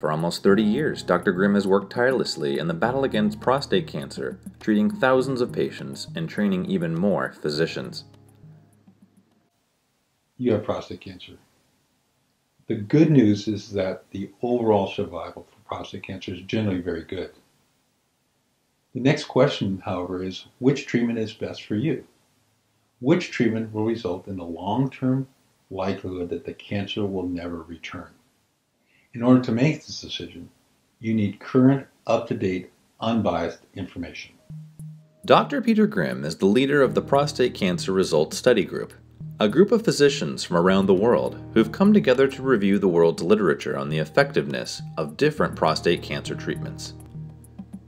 For almost 30 years, Dr. Grimm has worked tirelessly in the battle against prostate cancer, treating thousands of patients and training even more physicians. You have prostate cancer. The good news is that the overall survival for prostate cancer is generally very good. The next question, however, is which treatment is best for you? Which treatment will result in the long term likelihood that the cancer will never return? In order to make this decision, you need current, up to date, unbiased information. Dr. Peter Grimm is the leader of the Prostate Cancer Results Study Group, a group of physicians from around the world who've come together to review the world's literature on the effectiveness of different prostate cancer treatments.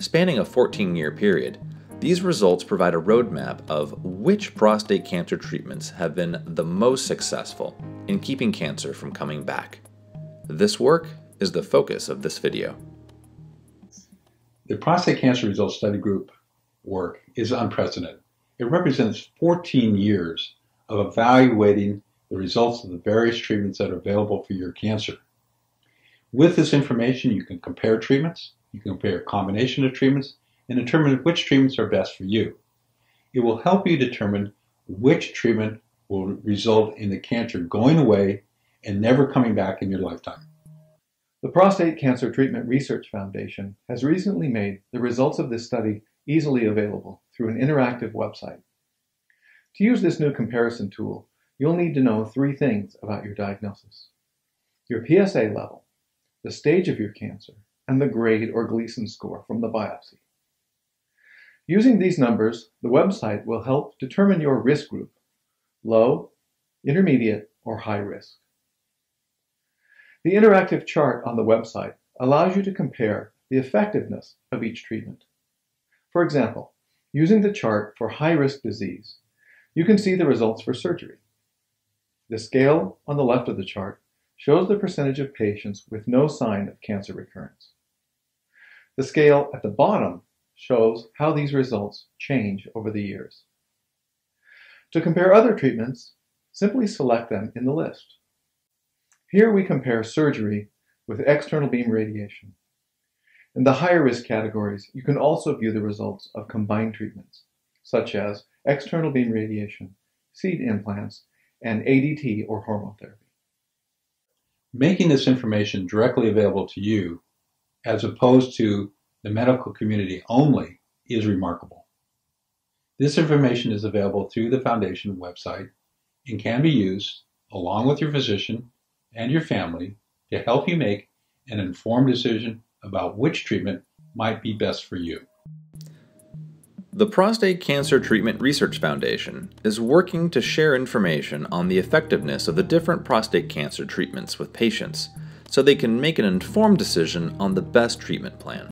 Spanning a 14 year period, these results provide a roadmap of which prostate cancer treatments have been the most successful in keeping cancer from coming back. This work is the focus of this video. The Prostate Cancer Results Study Group work is unprecedented. It represents 14 years of evaluating the results of the various treatments that are available for your cancer. With this information, you can compare treatments, you can compare a combination of treatments, and determine which treatments are best for you. It will help you determine which treatment will result in the cancer going away and never coming back in your lifetime. The Prostate Cancer Treatment Research Foundation has recently made the results of this study easily available through an interactive website. To use this new comparison tool, you'll need to know three things about your diagnosis. Your PSA level, the stage of your cancer, and the grade or Gleason score from the biopsy. Using these numbers, the website will help determine your risk group, low, intermediate, or high risk. The interactive chart on the website allows you to compare the effectiveness of each treatment. For example, using the chart for high-risk disease, you can see the results for surgery. The scale on the left of the chart shows the percentage of patients with no sign of cancer recurrence. The scale at the bottom shows how these results change over the years. To compare other treatments, simply select them in the list. Here we compare surgery with external beam radiation. In the higher risk categories, you can also view the results of combined treatments, such as external beam radiation, seed implants, and ADT or hormone therapy. Making this information directly available to you, as opposed to the medical community only, is remarkable. This information is available through the Foundation website and can be used, along with your physician, and your family to help you make an informed decision about which treatment might be best for you. The Prostate Cancer Treatment Research Foundation is working to share information on the effectiveness of the different prostate cancer treatments with patients so they can make an informed decision on the best treatment plan.